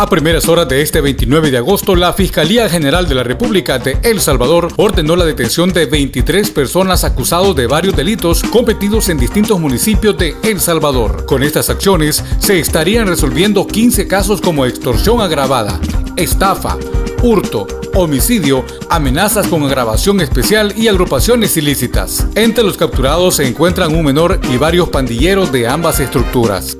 A primeras horas de este 29 de agosto, la Fiscalía General de la República de El Salvador ordenó la detención de 23 personas acusados de varios delitos cometidos en distintos municipios de El Salvador. Con estas acciones se estarían resolviendo 15 casos como extorsión agravada, estafa, hurto, homicidio, amenazas con agravación especial y agrupaciones ilícitas. Entre los capturados se encuentran un menor y varios pandilleros de ambas estructuras.